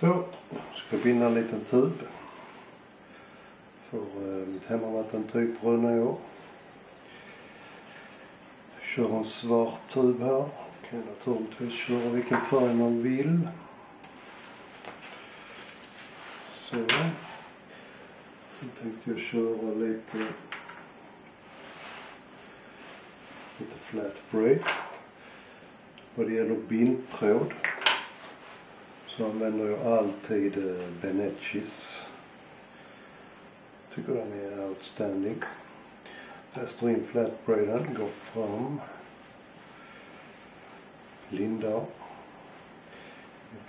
Så, ska binda en liten tub. För eh, mitt hemmavattentyg i år. Kör en svart tub här. Kan naturligtvis köra vilken färg man vill. Så. Sen tänkte jag köra lite lite flat braid. Vad det gäller bindtråd så använder jag alltid eh, Benetchis. Tycker den är outstanding. Fäster in flatbraiden, går fram. Lindar.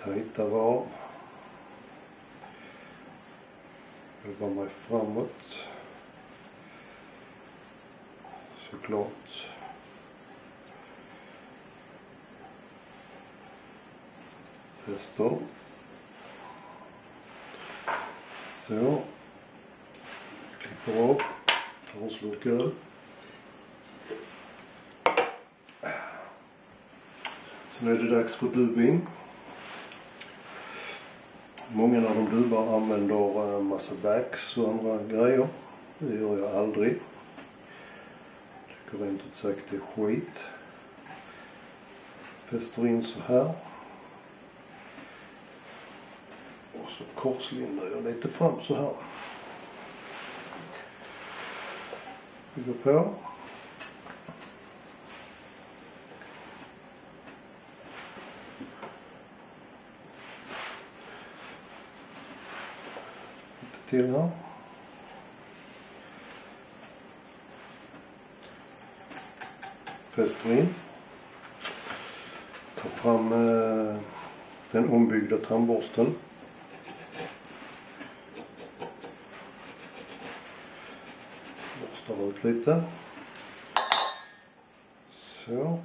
Tajta varv. Jobbar mig framåt. Såklart. Fäster. Så. Klipper av. Tar en slurk öl. Sen är det dags för dubbing. Många när de dubbar använder en massa backs och andra grejer. Det gör jag aldrig. Tycker rent ut sagt det är skit. Fäster in så här. Och så korslindar jag lite fram så här. Vi går på. Lite till här. Fäster in. Tar fram eh, den ombyggda tandborsten. Tar ut lite. Så.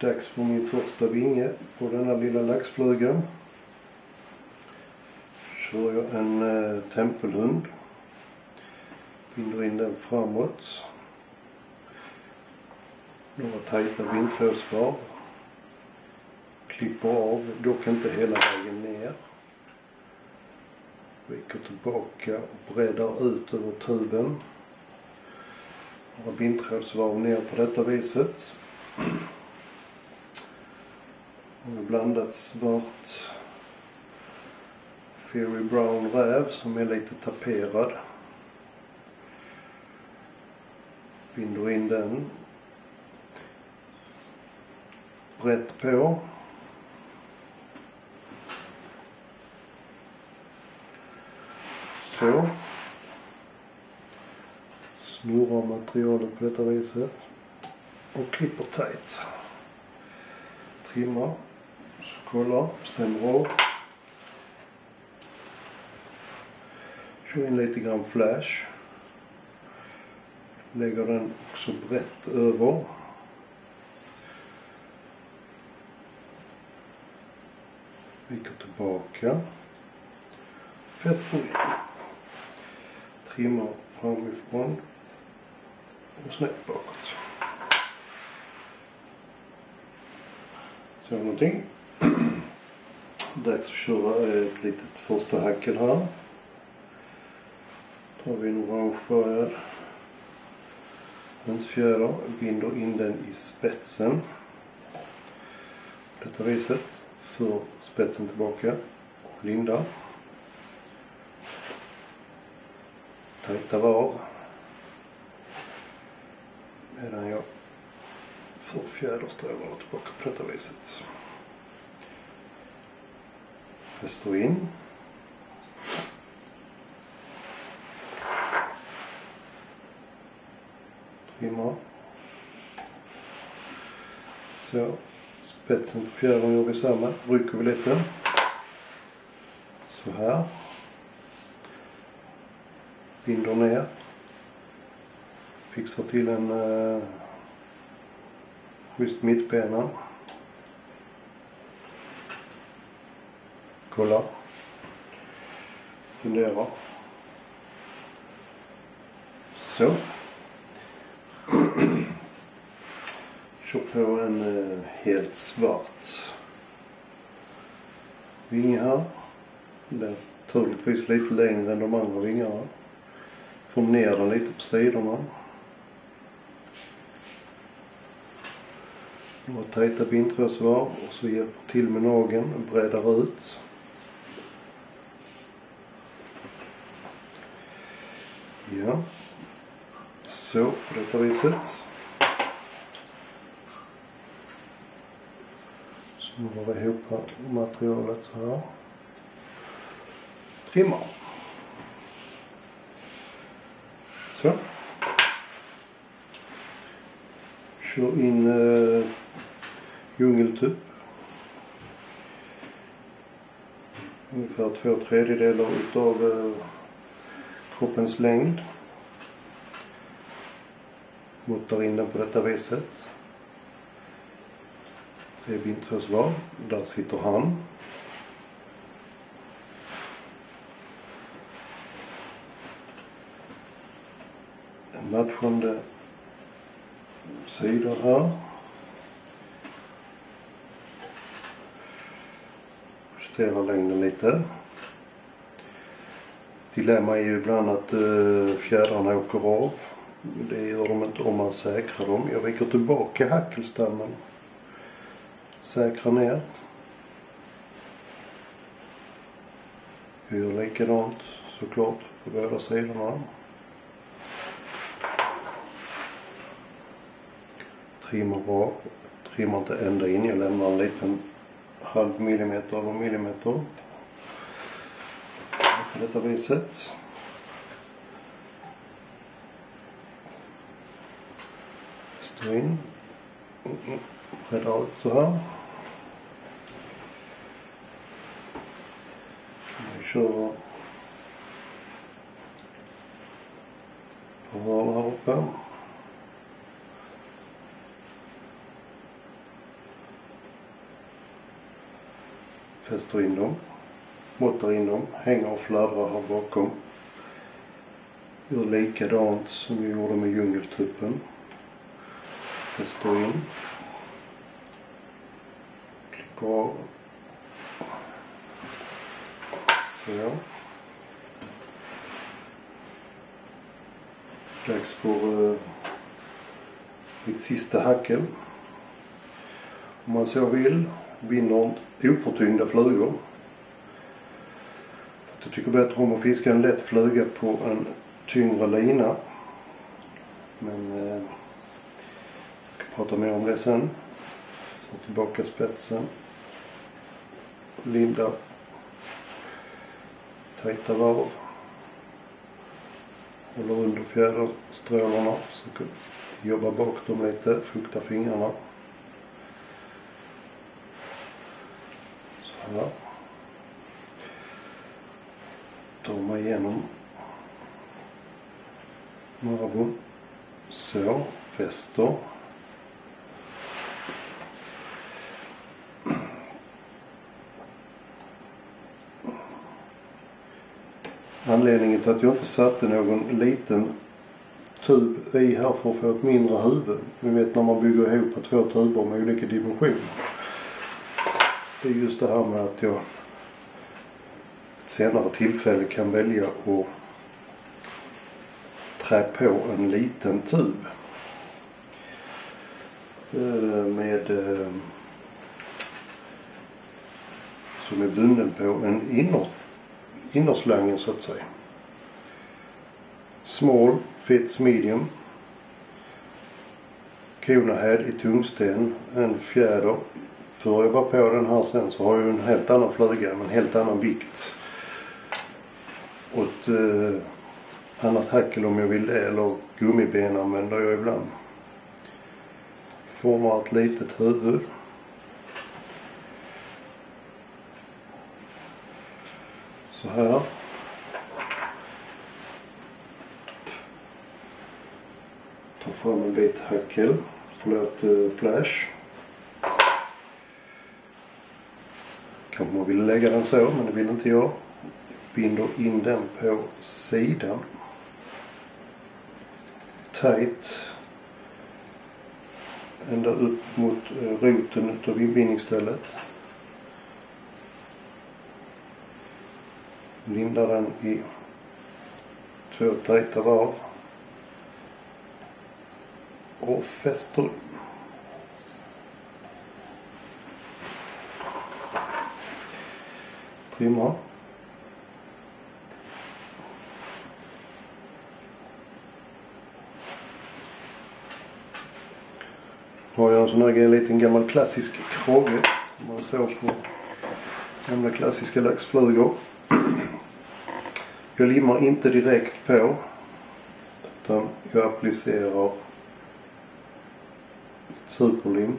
Dags för min första vinge på denna lilla laxfluga. Kör jag en eh, tempelhund. Binder in den framåt. Några tajta vindtrådsvarv. Klipper av, dock inte hela vägen ner. Viker tillbaka och breddar ut över tuben. Några bindtrådsvarv ner på detta viset. Och har blandat svart Fairy Brown räv som är lite taperad. Binder in den. Brett på. Så. Snurrar materialet på detta viset. Och klipper tight. Trimmar. Så kollar, stämmer av. Kör in lite grann flash. Lägger den också brett över. Viker tillbaka. Fäster in. Trimmar framifrån och snett bakåt. Så någonting. Dags att köra ett litet första hackel här. Tar vi en orangefärgad hönsfjäder, binder in den i spetsen. På detta viset. För spetsen tillbaka och lindar. Tajta var. Medan jag för fjäderstrålarna tillbaka på detta viset. Fäster in. Trimmar. Så. Spetsen på fjädern gör vi samma. Rycker vi lite. Så här. Binder ner. Fixar till en eh, schysst mittbena. Kolla. Fundera. Så. Kör på en eh, helt svart vinge här. Den är naturligtvis lite längre än de andra vingarna. Får ner den lite på sidorna. Några tajta bindtrådsvarv och så hjälper till med nageln och breddar ut. Ja. Så, på detta viset. Snurrar vi ihop materialet så här. Trimmar. Så. Kör in eh, djungeltupp. Ungefär två tredjedelar utav eh, kroppens längd. Måttar in den på detta viset. Det är bindtrådsvarv. Där sitter han. Matchande sidor här. Justera längden lite. Dilemma är ju ibland att eh, fjädrarna åker av. Det gör de inte om man säkrar dem. Jag viker tillbaka hackelstammen. Säkrar ner. Jag gör likadant såklart på båda sidorna. Trimmar bra. Trimmar inte ända in. Jag lämnar en liten halv millimeter eller millimeter på detta viset. Stå in. Bredda ut så här. Nu kör på hörn här uppe. Fäster in dem måttar in dem, hänger och fladdrar här bakom. Gör likadant som vi gjorde med djungeltuppen. Fäster in. Klipper av. Så. Dags för uh, mitt sista hackel. Om man så vill binder oförtyngda flugor För jag tycker bättre om att fiska en lätt fluga på en tyngre lina. Men eh, jag ska prata mer om det sen. Ta tillbaka spetsen. Linda. Tajta varv. Håller under fjäderstrålarna. Försöker jobba bak dem lite. Fukta fingrarna. Ja. tar mig igenom Marabou. Så, fäster. Anledningen till att jag inte satte någon liten tub i här för att få ett mindre huvud. Ni vet när man bygger ihop två tuber med olika dimensioner. Det är just det här med att jag ett senare tillfälle kan välja att trä på en liten tub eh, med eh, som är bunden på en inner, innerslangen så att säga. Small fits medium. Konahead i tungsten, en fjäder. För jag bara på den här sen så har jag en helt annan fluga med en helt annan vikt och ett eh, annat hackel om jag vill det eller gummiben använder jag ibland. Formar ett litet huvud. Så här. Tar fram en bit hackel. Förlåt eh, flash. Om man ville lägga den så men det vill inte jag binder in den på sidan. Tight. Ända upp mot eh, roten utav inbindningsstället. Lindar den i två tajta varv. Och fäster Trimmar. Har jag en sån här liten gammal klassisk krage. Man såg på gamla klassiska laxflugor. Jag limmar inte direkt på. Utan jag applicerar superlim.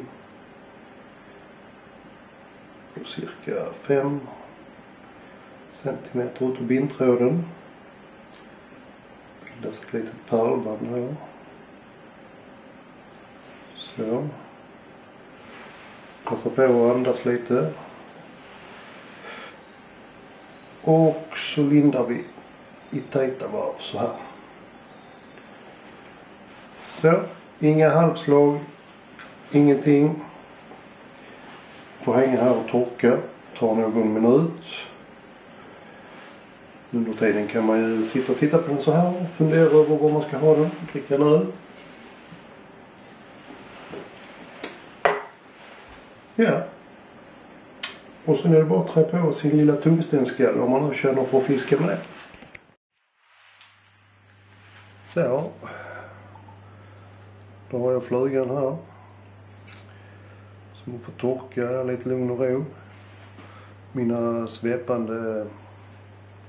På cirka 5 centimeter ut ur bindtråden. Bildas ett litet pärlband här. Så. Passa på att andas lite. Och så lindar vi i tajta varv så här. Så. Inga halvslag. Ingenting. Får hänga här och torka. Tar någon minut. Under tiden kan man ju sitta och titta på den så här och fundera över var man ska ha den. Dricka en öl. Ja. Och sen är det bara att trä på sin lilla tungstensskalle om man nu känner för att fiska med det. Så. Då har jag flugan här. Som får torka lite lugn och ro. Mina svepande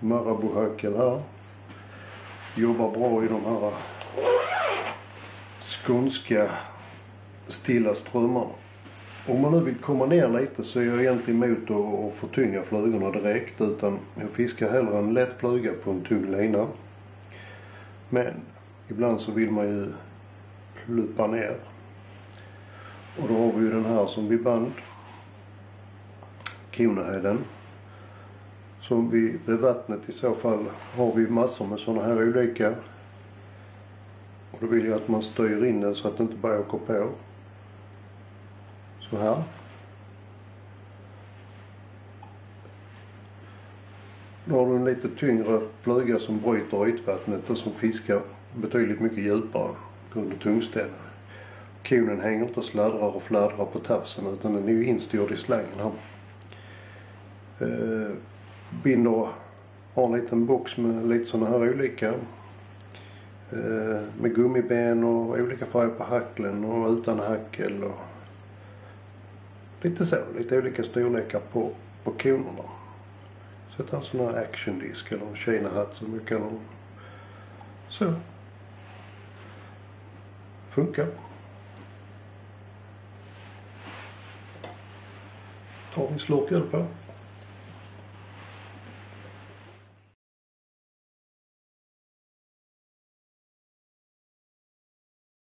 Marabouhökel här. Jobbar bra i de här skånska stilla strömmarna. Om man nu vill komma ner lite så är jag egentligen emot att förtynga flugorna direkt. Utan jag fiskar hellre en lätt fluga på en tung lina. Men ibland så vill man ju pluppa ner. Och då har vi ju den här som vi band. Kronaheden. Som vi vid vattnet i så fall har vi massor med sådana här olika. Och då vill jag att man styr in den så att den inte bara åker på. Så här. Då har du en lite tyngre fluga som bryter ytvattnet och som fiskar betydligt mycket djupare under tungstenen. Konen hänger inte och sladdrar och fladdrar på tafsen utan den är ju instyrd i slangen här. Eh, binder, har en liten box med lite sådana här olika. Eh, med gummiben och olika färger på hacklen och utan hackel och lite så. Lite olika storlekar på, på konerna. Sätta en sån här actiondisk eller en Kina-hatt som vi kallar dem. Så. Funkar. Tar en slurk öl på.